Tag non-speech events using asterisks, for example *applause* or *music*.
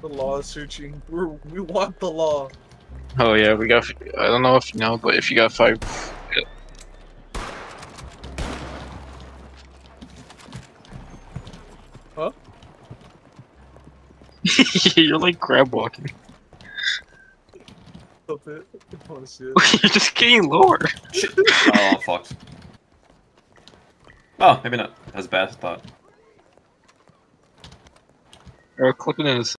The law is searching. We're, we want the law. Oh yeah, we got. I don't know if you know, but if you got five, Huh? *laughs* you're like crab walking. *laughs* Stop it. I want to see it. *laughs* you're just getting lower. Oh, I'm fucked. Oh, maybe not as bad as I thought. Or clipping in his